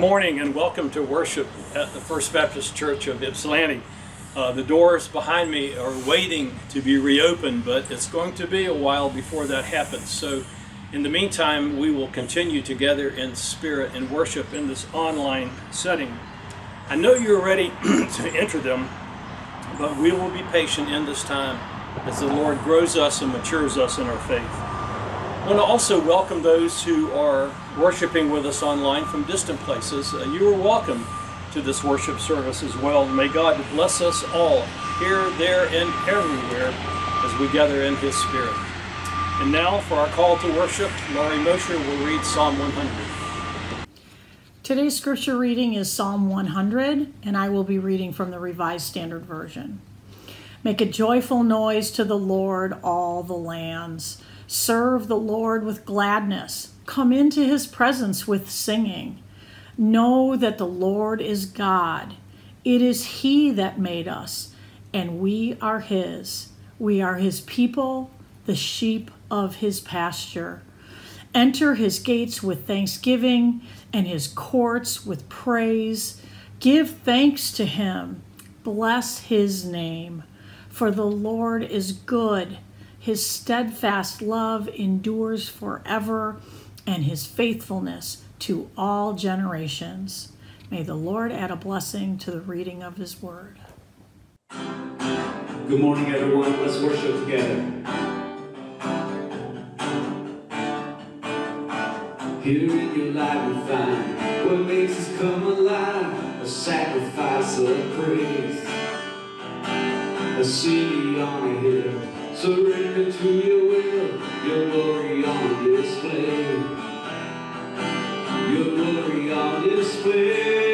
Morning and welcome to worship at the First Baptist Church of Ypsilanti. Uh, the doors behind me are waiting to be reopened, but it's going to be a while before that happens. So, in the meantime, we will continue together in spirit and worship in this online setting. I know you're ready to enter them, but we will be patient in this time as the Lord grows us and matures us in our faith. I want to also welcome those who are worshiping with us online from distant places. Uh, you are welcome to this worship service as well. May God bless us all here, there, and everywhere as we gather in His Spirit. And now for our call to worship, Laurie Mosher will read Psalm 100. Today's scripture reading is Psalm 100, and I will be reading from the Revised Standard Version. Make a joyful noise to the Lord, all the lands. Serve the Lord with gladness. Come into his presence with singing. Know that the Lord is God. It is he that made us, and we are his. We are his people, the sheep of his pasture. Enter his gates with thanksgiving and his courts with praise. Give thanks to him. Bless his name. For the Lord is good his steadfast love endures forever, and his faithfulness to all generations. May the Lord add a blessing to the reading of his word. Good morning, everyone. Let's worship together. Here in your life we find what makes us come alive, a sacrifice of praise, a city on a hill Surrender to your will, your glory on display. Your glory on display.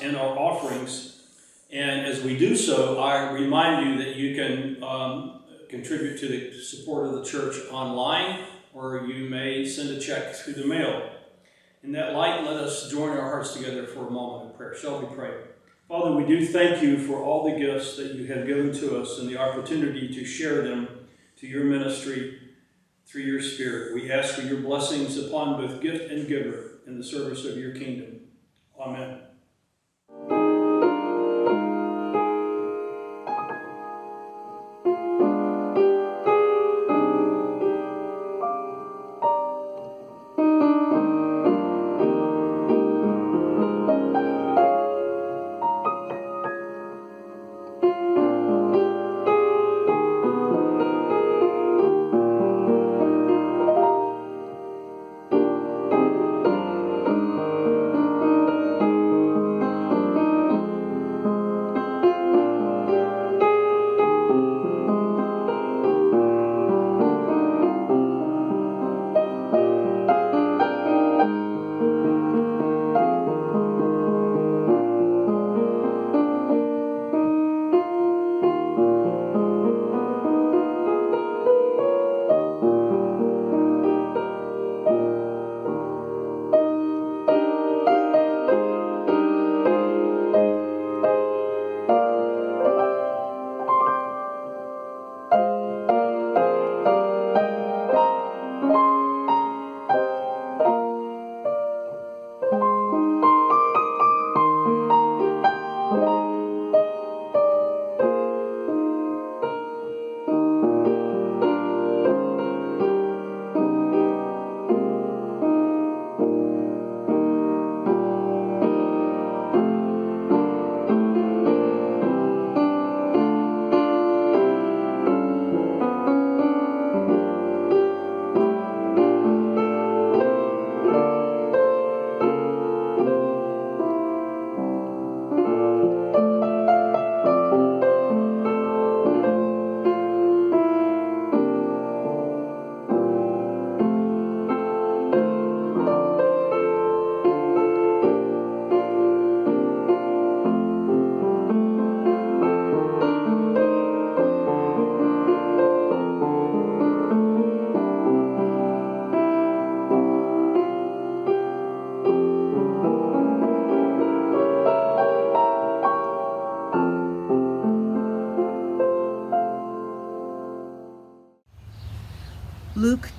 And our offerings. And as we do so, I remind you that you can um, contribute to the support of the church online, or you may send a check through the mail. In that light, let us join our hearts together for a moment of prayer. Shall we pray? Father, we do thank you for all the gifts that you have given to us and the opportunity to share them to your ministry through your Spirit. We ask for your blessings upon both gift and giver in the service of your kingdom. Amen.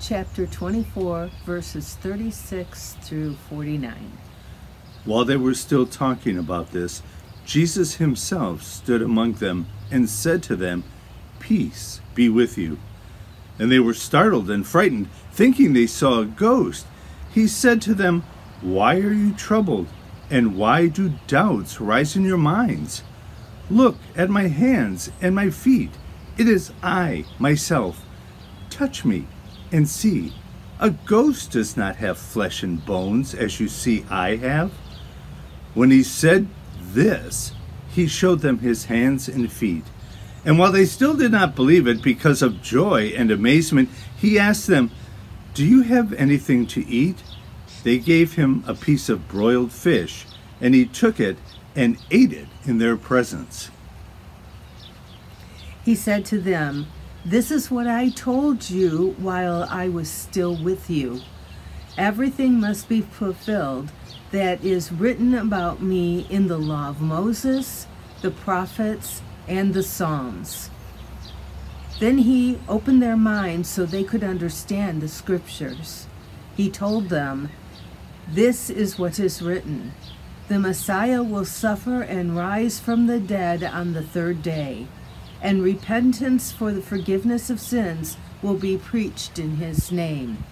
Chapter 24, verses 36 through 49. While they were still talking about this, Jesus himself stood among them and said to them, Peace be with you. And they were startled and frightened, thinking they saw a ghost. He said to them, Why are you troubled? And why do doubts rise in your minds? Look at my hands and my feet. It is I, myself. Touch me and see. A ghost does not have flesh and bones as you see I have. When he said this, he showed them his hands and feet. And while they still did not believe it because of joy and amazement, he asked them, Do you have anything to eat? They gave him a piece of broiled fish, and he took it and ate it in their presence. He said to them, This is what I told you while I was still with you. Everything must be fulfilled that is written about me in the law of Moses, the prophets, and the Psalms. Then he opened their minds so they could understand the scriptures. He told them, This is what is written The Messiah will suffer and rise from the dead on the third day, and repentance for the forgiveness of sins will be preached in his name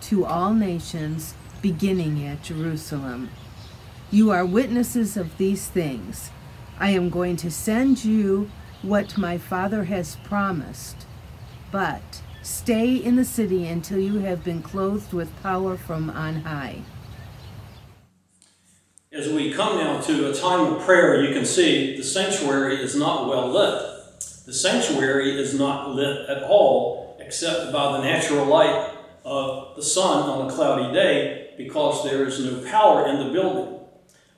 to all nations, beginning at Jerusalem. You are witnesses of these things. I am going to send you what my Father has promised. But stay in the city until you have been clothed with power from on high. As we come now to a time of prayer, you can see the sanctuary is not well lit. The sanctuary is not lit at all except by the natural light of the sun on a cloudy day because there is no power in the building.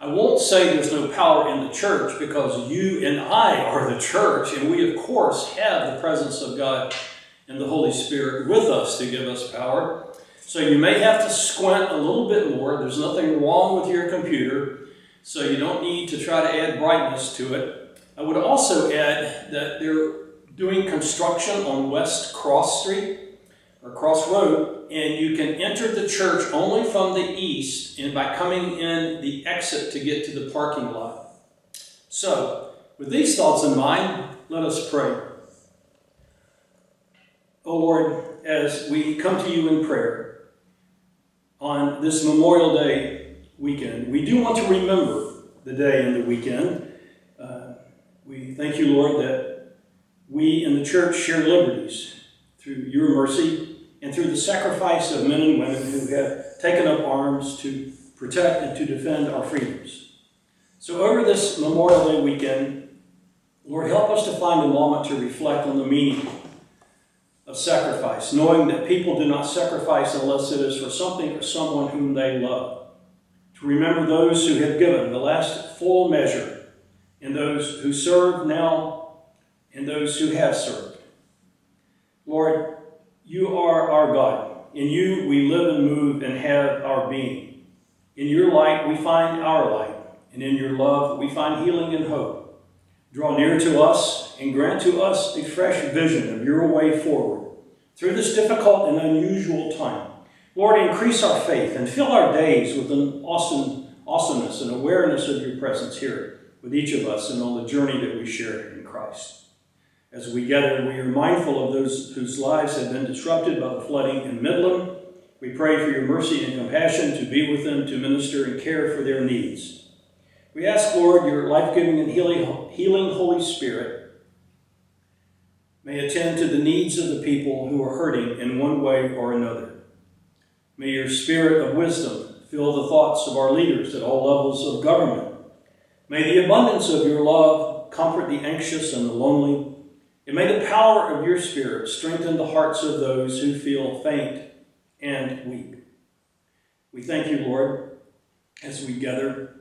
I won't say there's no power in the church because you and I are the church, and we, of course, have the presence of God and the Holy Spirit with us to give us power. So you may have to squint a little bit more. There's nothing wrong with your computer, so you don't need to try to add brightness to it. I would also add that they're doing construction on West Cross Street or Cross Road, and you can enter the church only from the east and by coming in the exit to get to the parking lot. So, with these thoughts in mind, let us pray. O Lord, as we come to you in prayer on this Memorial Day weekend, we do want to remember the day and the weekend. We thank you, Lord, that we in the church share liberties through your mercy and through the sacrifice of men and women who have taken up arms to protect and to defend our freedoms. So, over this Memorial Day weekend, Lord, help us to find a moment to reflect on the meaning of sacrifice, knowing that people do not sacrifice unless it is for something or someone whom they love. To remember those who have given the last full measure, and those who serve now, and those who have served. Lord, you are our God. In you we live and move and have our being. In your light we find our light, and in your love we find healing and hope. Draw near to us and grant to us a fresh vision of your way forward through this difficult and unusual time. Lord, increase our faith and fill our days with an awesome awesomeness and awareness of your presence here with each of us and on the journey that we share in Christ. As we gather, we are mindful of those whose lives have been disrupted by the flooding in Midland. We pray for your mercy and compassion to be with them, to minister and care for their needs. We ask, Lord, your life-giving and healing, healing Holy Spirit may attend to the needs of the people who are hurting in one way or another. May your spirit of wisdom fill the thoughts of our leaders at all levels of government. May the abundance of your love comfort the anxious and the lonely. And may the power of your Spirit strengthen the hearts of those who feel faint and weak. We thank you, Lord, as we gather.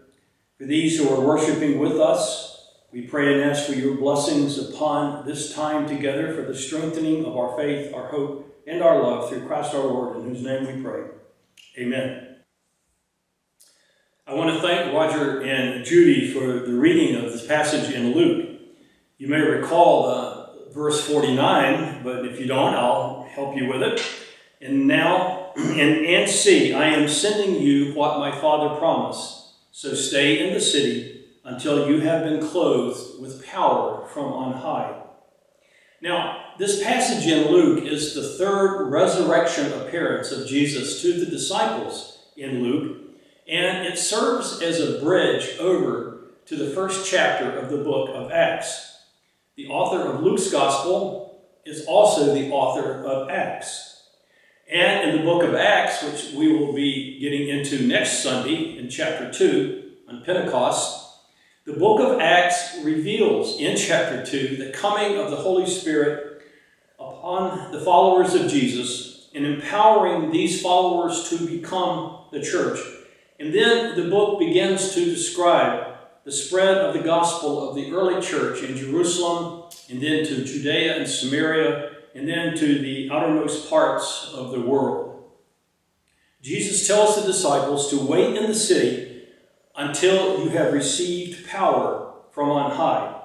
For these who are worshiping with us, we pray and ask for your blessings upon this time together for the strengthening of our faith, our hope, and our love through Christ our Lord, in whose name we pray. Amen. I want to thank Roger and Judy for the reading of this passage in Luke. You may recall uh, verse 49, but if you don't, I'll help you with it. And now, and, and see, I am sending you what my Father promised. So stay in the city until you have been clothed with power from on high. Now, this passage in Luke is the third resurrection appearance of Jesus to the disciples in Luke, and it serves as a bridge over to the first chapter of the book of Acts. The author of Luke's gospel is also the author of Acts. And in the book of Acts, which we will be getting into next Sunday in chapter 2 on Pentecost, the book of Acts reveals in chapter 2 the coming of the Holy Spirit upon the followers of Jesus and empowering these followers to become the church. And then the book begins to describe the spread of the gospel of the early church in Jerusalem and then to Judea and Samaria and then to the outermost parts of the world. Jesus tells the disciples to wait in the city until you have received power from on high.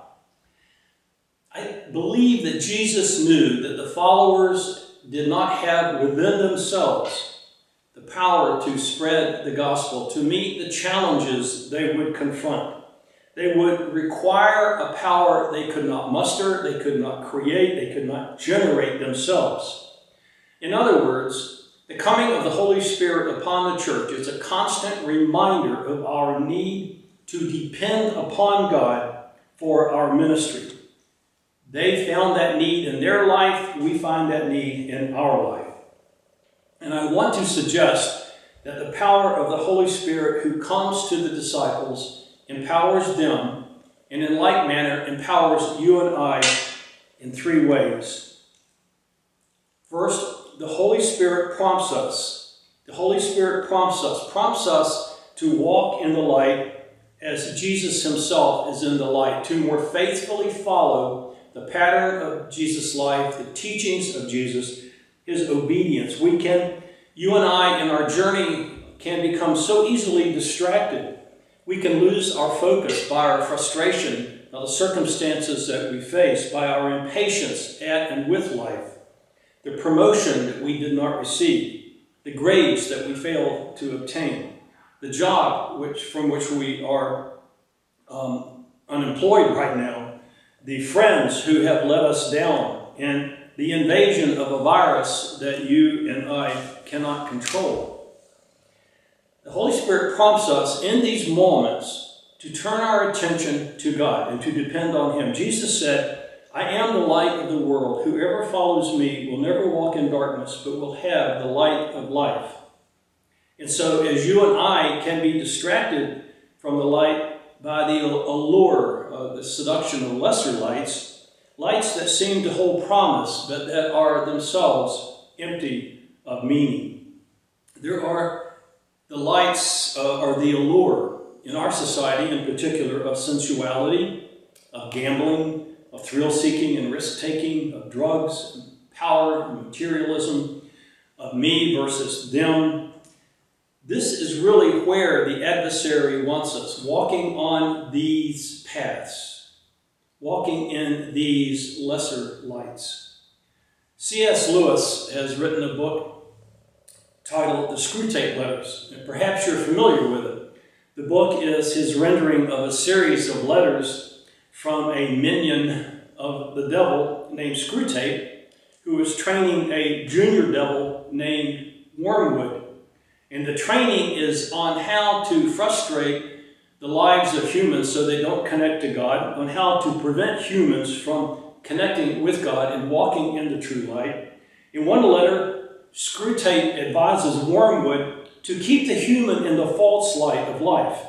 I believe that Jesus knew that the followers did not have within themselves the power to spread the gospel, to meet the challenges they would confront. They would require a power they could not muster, they could not create, they could not generate themselves. In other words, the coming of the Holy Spirit upon the church is a constant reminder of our need to depend upon God for our ministry. They found that need in their life, we find that need in our life. And I want to suggest that the power of the Holy Spirit who comes to the disciples empowers them, and in like manner empowers you and I in three ways. First, the Holy Spirit prompts us. The Holy Spirit prompts us, prompts us to walk in the light as Jesus himself is in the light, to more faithfully follow the pattern of Jesus' life, the teachings of Jesus, his obedience. We can, you and I, in our journey, can become so easily distracted. We can lose our focus by our frustration of the circumstances that we face, by our impatience at and with life, the promotion that we did not receive, the grades that we failed to obtain, the job which, from which we are um, unemployed right now, the friends who have let us down, and the invasion of a virus that you and I cannot control. The Holy Spirit prompts us in these moments to turn our attention to God and to depend on Him. Jesus said, I am the light of the world. Whoever follows me will never walk in darkness, but will have the light of life. And so, as you and I can be distracted from the light by the allure of the seduction of lesser lights, lights that seem to hold promise, but that are themselves empty of meaning. There are the lights, uh, or the allure in our society in particular of sensuality, of gambling, of thrill seeking and risk taking, of drugs, power, and materialism, of me versus them. This is really where the adversary wants us, walking on these paths, walking in these lesser lights. C.S. Lewis has written a book titled The Screwtape Letters, and perhaps you're familiar with it. The book is his rendering of a series of letters from a minion of the devil named Screwtape, who was training a junior devil named Wormwood. And the training is on how to frustrate the lives of humans so they don't connect to God, on how to prevent humans from connecting with God and walking in the true light. In one letter, Screwtape advises Wormwood to keep the human in the false light of life.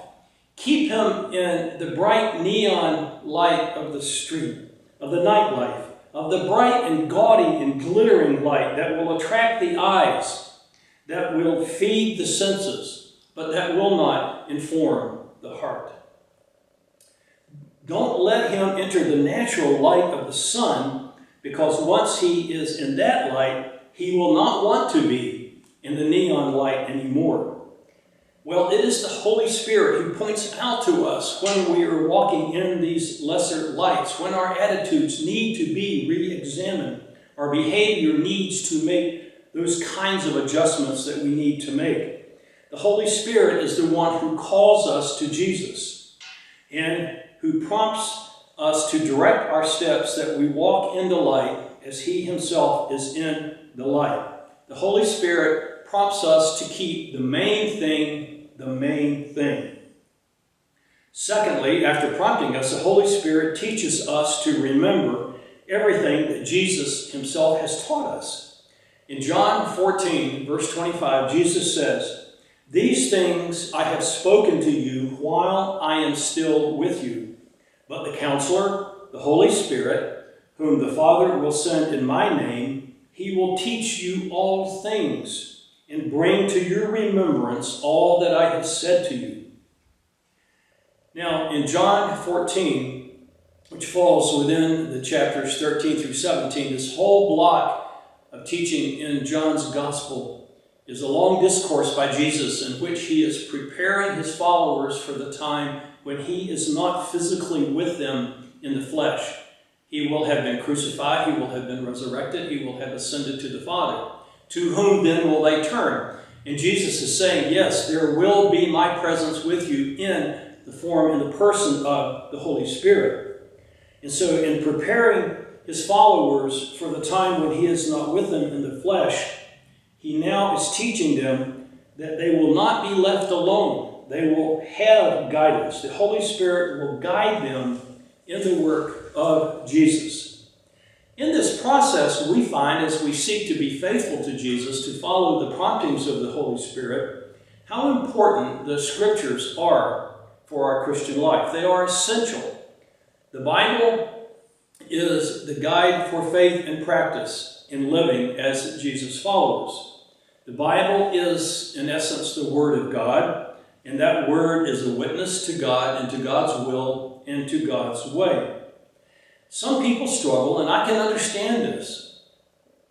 Keep him in the bright neon light of the street, of the nightlife, of the bright and gaudy and glittering light that will attract the eyes, that will feed the senses, but that will not inform the heart. Don't let him enter the natural light of the sun, because once he is in that light, he will not want to be in the neon light anymore. Well, it is the Holy Spirit who points out to us when we are walking in these lesser lights, when our attitudes need to be re examined, our behavior needs to make those kinds of adjustments that we need to make. The Holy Spirit is the one who calls us to Jesus and who prompts us to direct our steps that we walk in the light as He Himself is in the light. The Holy Spirit prompts us to keep the main thing the main thing. Secondly, after prompting us, the Holy Spirit teaches us to remember everything that Jesus Himself has taught us. In John 14, verse 25, Jesus says, These things I have spoken to you while I am still with you. But the counselor, the Holy Spirit, whom the Father will send in my name, he will teach you all things and bring to your remembrance all that I have said to you. Now, in John 14, which falls within the chapters 13 through 17, this whole block of teaching in John's Gospel is a long discourse by Jesus in which he is preparing his followers for the time when he is not physically with them in the flesh. He will have been crucified, he will have been resurrected, he will have ascended to the Father. To whom then will they turn? And Jesus is saying, Yes, there will be my presence with you in the form and the person of the Holy Spirit. And so, in preparing his followers for the time when he is not with them in the flesh, he now is teaching them that they will not be left alone. They will have guidance. The Holy Spirit will guide them in the work of Jesus. In this process, we find as we seek to be faithful to Jesus, to follow the promptings of the Holy Spirit, how important the scriptures are for our Christian life. They are essential. The Bible is the guide for faith and practice in living as Jesus follows. The Bible is, in essence, the Word of God, and that Word is a witness to God and to God's will and to God's way. Some people struggle, and I can understand this.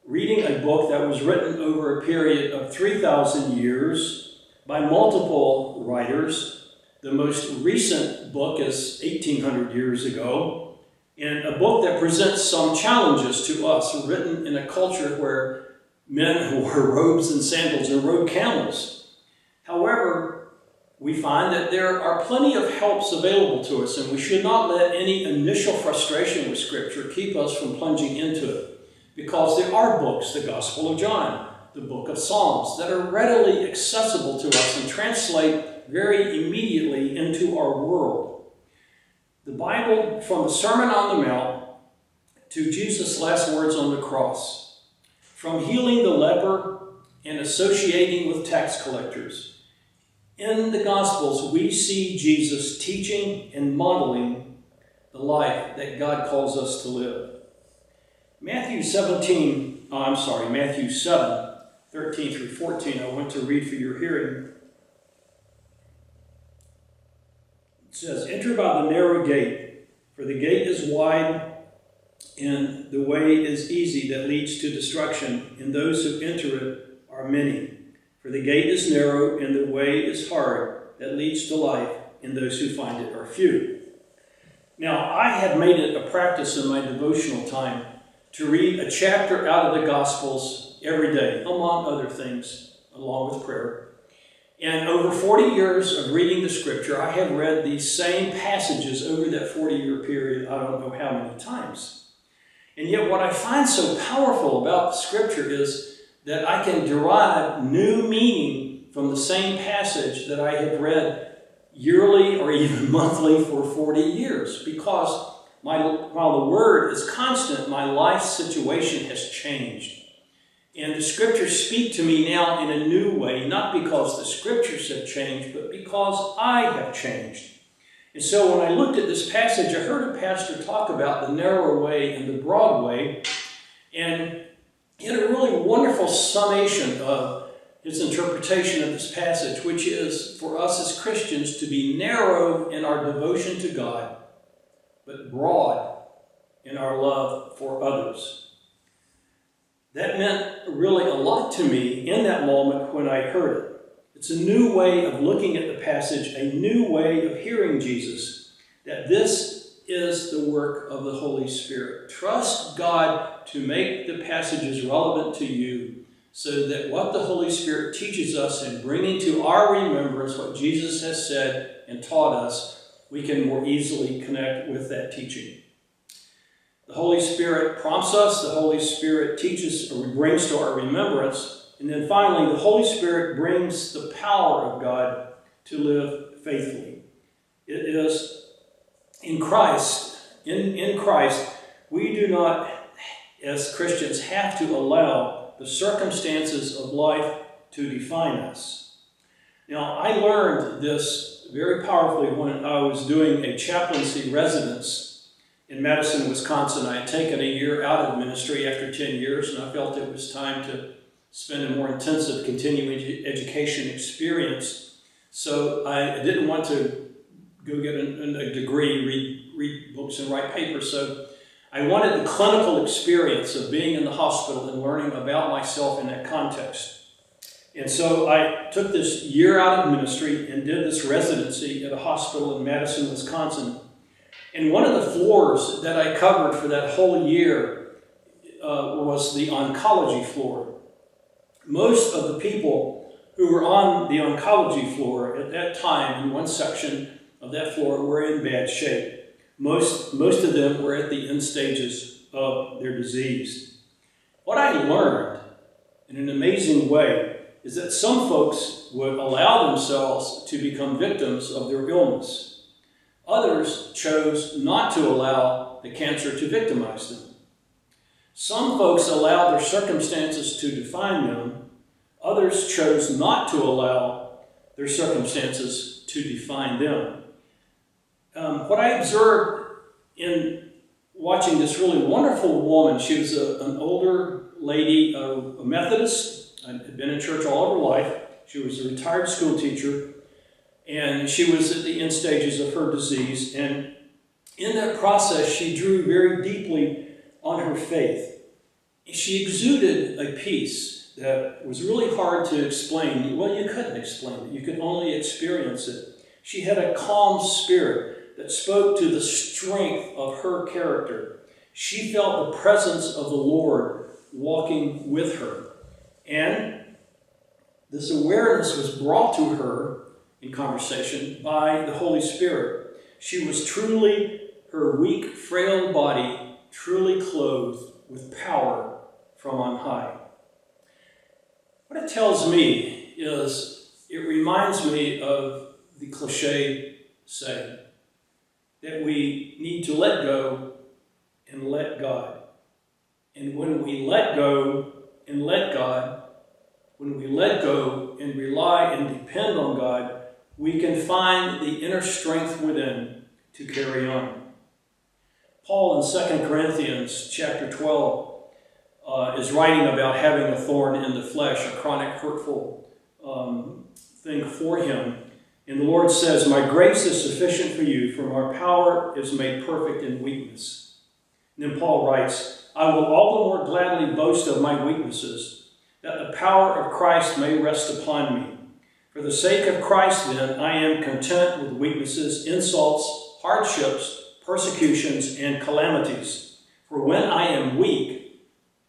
Reading a book that was written over a period of 3,000 years by multiple writers, the most recent book is 1,800 years ago, and a book that presents some challenges to us, written in a culture where men who wore robes and sandals and rode camels. However, we find that there are plenty of helps available to us, and we should not let any initial frustration with Scripture keep us from plunging into it. Because there are books, the Gospel of John, the book of Psalms, that are readily accessible to us and translate very immediately into our world. The Bible, from the Sermon on the Mount to Jesus' last words on the cross, from healing the leper and associating with tax collectors. In the Gospels, we see Jesus teaching and modeling the life that God calls us to live. Matthew 17, oh, I'm sorry, Matthew 7, 13 through 14, I want to read for your hearing. It says, Enter by the narrow gate, for the gate is wide and the way is easy that leads to destruction, and those who enter it are many. For the gate is narrow and the way is hard that leads to life, and those who find it are few. Now, I have made it a practice in my devotional time to read a chapter out of the Gospels every day, among other things, along with prayer. And over 40 years of reading the scripture, I have read these same passages over that 40 year period, I don't know how many times. And yet, what I find so powerful about Scripture is that I can derive new meaning from the same passage that I have read yearly or even monthly for 40 years. Because my, while the Word is constant, my life situation has changed. And the Scriptures speak to me now in a new way, not because the Scriptures have changed, but because I have changed. And so when I looked at this passage, I heard a pastor talk about the narrow way and the broad way, and he had a really wonderful summation of his interpretation of this passage, which is for us as Christians to be narrow in our devotion to God, but broad in our love for others. That meant really a lot to me in that moment when I heard it. It's a new way of looking at the passage, a new way of hearing Jesus, that this is the work of the Holy Spirit. Trust God to make the passages relevant to you so that what the Holy Spirit teaches us in bringing to our remembrance what Jesus has said and taught us, we can more easily connect with that teaching. The Holy Spirit prompts us, the Holy Spirit teaches or brings to our remembrance, and then finally, the Holy Spirit brings the power of God to live faithfully. It is in Christ, in, in Christ, we do not, as Christians, have to allow the circumstances of life to define us. Now, I learned this very powerfully when I was doing a chaplaincy residence in Madison, Wisconsin. I had taken a year out of ministry after 10 years, and I felt it was time to spend a more intensive continuing edu- education experience. So I didn't want to go get a, a degree, read, read books, and write papers. So I wanted the clinical experience of being in the hospital and learning about myself in that context. And so I took this year out of ministry and did this residency at a hospital in Madison, Wisconsin. And one of the floors that I covered for that whole year uh, was the oncology floor. Most of the people who were on the oncology floor at that time in one section of that floor were in bad shape. Most, most of them were at the end stages of their disease. What I learned in an amazing way is that some folks would allow themselves to become victims of their illness. Others chose not to allow the cancer to victimize them. Some folks allowed their circumstances to define them. Others chose not to allow their circumstances to define them. Um, what I observed in watching this really wonderful woman, she was a, an older lady, a, a Methodist, had been in church all of her life. She was a retired school teacher, and she was at the end stages of her disease. And in that process, she drew very deeply on her faith. She exuded a peace that was really hard to explain. Well, you couldn't explain it, you could only experience it. She had a calm spirit that spoke to the strength of her character. She felt the presence of the Lord walking with her. And this awareness was brought to her in conversation by the Holy Spirit. She was truly, her weak, frail body, truly clothed with power from on high. What it tells me is it reminds me of the cliche saying that we need to let go and let God. And when we let go and let God, when we let go and rely and depend on God, we can find the inner strength within to carry on. Paul in 2 Corinthians chapter 12 uh, is writing about having a thorn in the flesh, a chronic hurtful um, thing for him. And the Lord says, My grace is sufficient for you, for my power is made perfect in weakness. And then Paul writes, I will all the more gladly boast of my weaknesses, that the power of Christ may rest upon me. For the sake of Christ, then, I am content with weaknesses, insults, hardships, persecutions, and calamities. For when I am weak,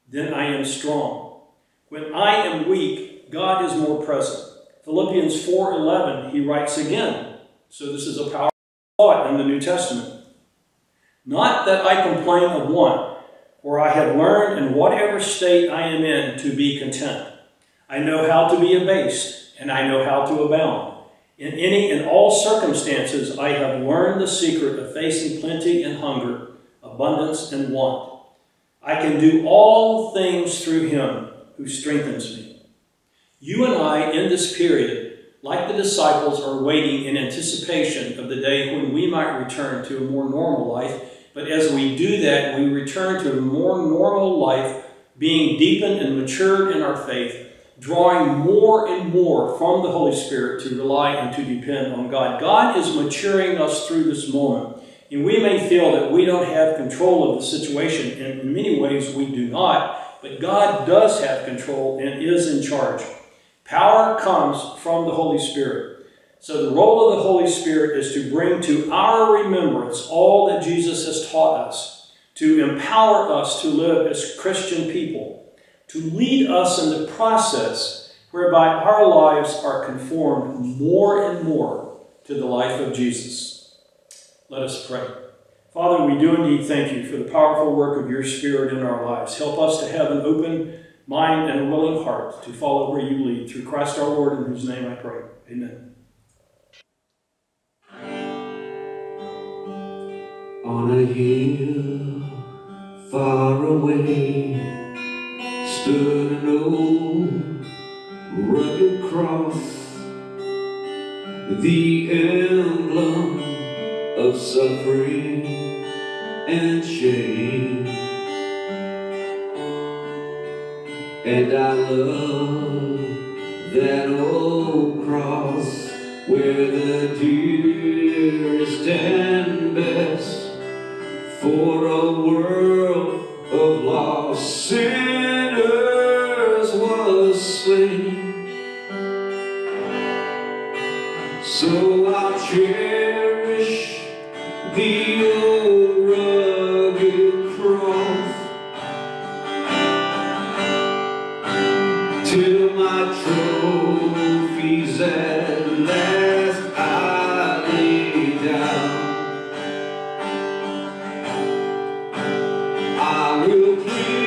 then I am strong. When I am weak, God is more present. Philippians 4.11, he writes again. So this is a powerful thought in the New Testament. Not that I complain of want, for I have learned in whatever state I am in to be content. I know how to be abased, and I know how to abound. In any and all circumstances, I have learned the secret of facing plenty and hunger, abundance and want. I can do all things through him who strengthens me. You and I, in this period, like the disciples, are waiting in anticipation of the day when we might return to a more normal life. But as we do that, we return to a more normal life, being deepened and matured in our faith, drawing more and more from the Holy Spirit to rely and to depend on God. God is maturing us through this moment. And we may feel that we don't have control of the situation, and in many ways we do not, but God does have control and is in charge. Power comes from the Holy Spirit. So the role of the Holy Spirit is to bring to our remembrance all that Jesus has taught us, to empower us to live as Christian people, to lead us in the process whereby our lives are conformed more and more to the life of Jesus. Let us pray. Father, we do indeed thank you for the powerful work of your Spirit in our lives. Help us to have an open mind and a willing heart to follow where you lead. Through Christ our Lord, in whose name I pray. Amen. On a hill far away stood an old rugged cross, the emblem of suffering and shame. And I love that old cross where the dearest and best for a world of lost sinners was slain. So I'll cherish I will cling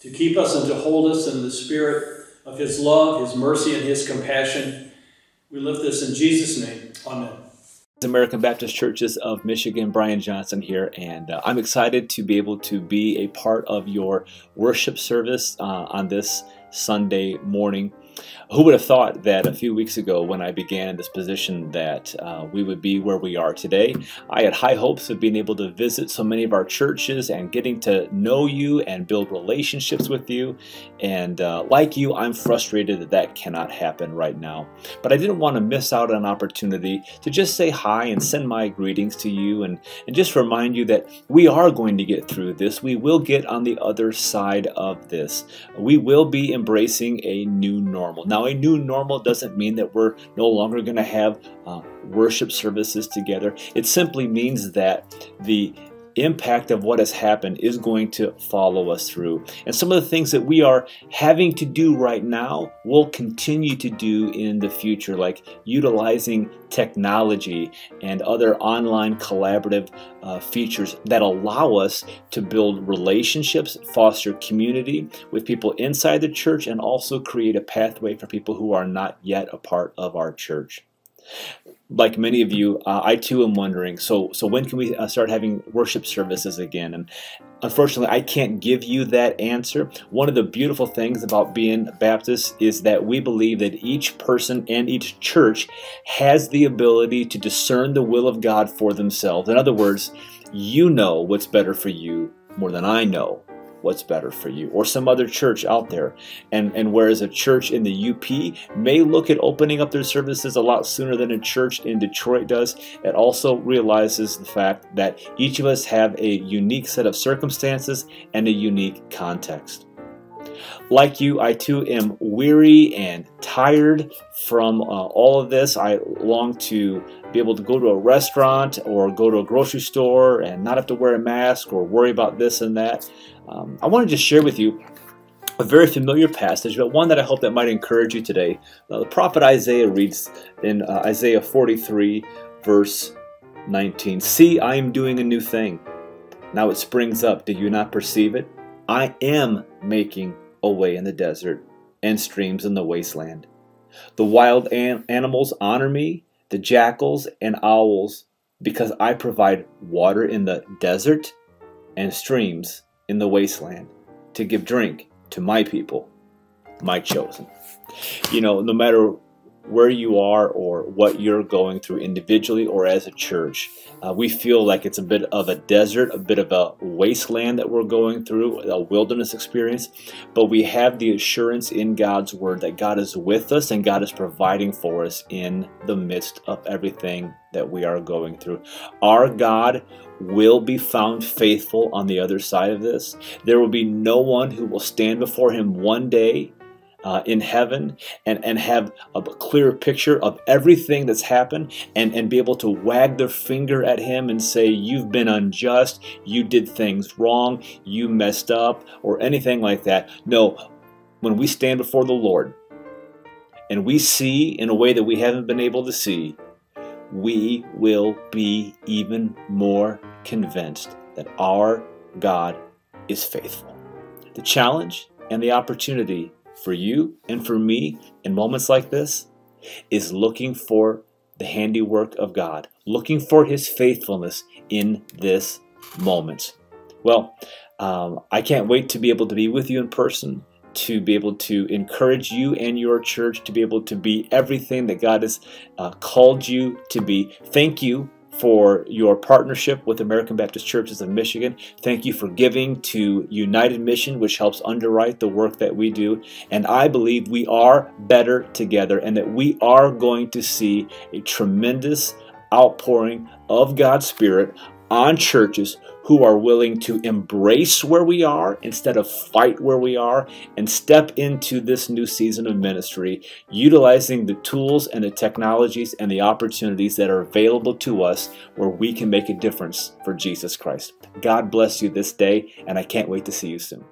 to keep us and to hold us in the spirit of His love, His mercy, and His compassion. We lift this in Jesus' name. Amen. American Baptist Churches of Michigan, Brian Johnson here, and uh, I'm excited to be able to be a part of your worship service uh, on this Sunday morning. Who would have thought that a few weeks ago, when I began in this position, that uh, we would be where we are today? I had high hopes of being able to visit so many of our churches and getting to know you and build relationships with you. And uh, like you, I'm frustrated that that cannot happen right now. But I didn't want to miss out on an opportunity to just say hi and send my greetings to you and, and just remind you that we are going to get through this. We will get on the other side of this. We will be embracing a new normal. Now, a new normal doesn't mean that we're no longer going to have uh, worship services together. It simply means that the impact of what has happened is going to follow us through. And some of the things that we are having to do right now, we'll continue to do in the future, like utilizing technology and other online collaborative uh, features that allow us to build relationships, foster community with people inside the church, and also create a pathway for people who are not yet a part of our church like many of you, uh, I too am wondering. So, so when can we uh, start having worship services again? And unfortunately, I can't give you that answer. One of the beautiful things about being Baptist is that we believe that each person and each church has the ability to discern the will of God for themselves. In other words, you know what's better for you more than I know what's better for you or some other church out there and and whereas a church in the UP may look at opening up their services a lot sooner than a church in Detroit does it also realizes the fact that each of us have a unique set of circumstances and a unique context like you, I too am weary and tired from uh, all of this. I long to be able to go to a restaurant or go to a grocery store and not have to wear a mask or worry about this and that. Um, I want to just share with you a very familiar passage, but one that I hope that might encourage you today. Uh, the prophet Isaiah reads in uh, Isaiah 43, verse 19, See, I am doing a new thing. Now it springs up. Do you not perceive it? I am making a way in the desert and streams in the wasteland. The wild an- animals honor me, the jackals and owls, because I provide water in the desert and streams in the wasteland to give drink to my people, my chosen. You know, no matter where you are or what you're going through individually or as a church. Uh, we feel like it's a bit of a desert, a bit of a wasteland that we're going through, a wilderness experience. But we have the assurance in God's Word that God is with us and God is providing for us in the midst of everything that we are going through. Our God will be found faithful on the other side of this. There will be no one who will stand before Him one day uh, in heaven and, and have a clear picture of everything that's happened and, and be able to wag their finger at him and say, You've been unjust, you did things wrong, you messed up, or anything like that. No, when we stand before the Lord and we see in a way that we haven't been able to see, we will be even more convinced that our God is faithful. The challenge and the opportunity for you and for me in moments like this is looking for the handiwork of God, looking for His faithfulness in this moment. Well, um, I can't wait to be able to be with you in person, to be able to encourage you and your church to be able to be everything that God has uh, called you to be. Thank you for your partnership with American Baptist Churches of Michigan. Thank you for giving to United Mission, which helps underwrite the work that we do. And I believe we are better together and that we are going to see a tremendous outpouring of God's Spirit on churches who are willing to embrace where we are instead of fight where we are and step into this new season of ministry, utilizing the tools and the technologies and the opportunities that are available to us where we can make a difference for Jesus Christ. God bless you this day, and I can't wait to see you soon.